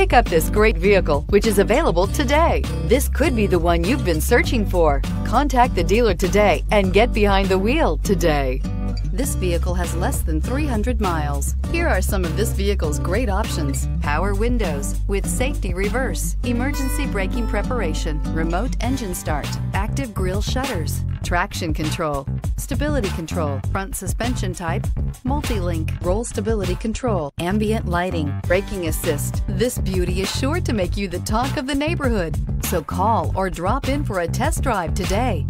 Pick up this great vehicle, which is available today. This could be the one you've been searching for. Contact the dealer today and get behind the wheel today. This vehicle has less than 300 miles. Here are some of this vehicle's great options. Power windows with safety reverse, emergency braking preparation, remote engine start, active grille shutters, traction control, stability control, front suspension type, multi-link, roll stability control, ambient lighting, braking assist. This beauty is sure to make you the talk of the neighborhood. So call or drop in for a test drive today.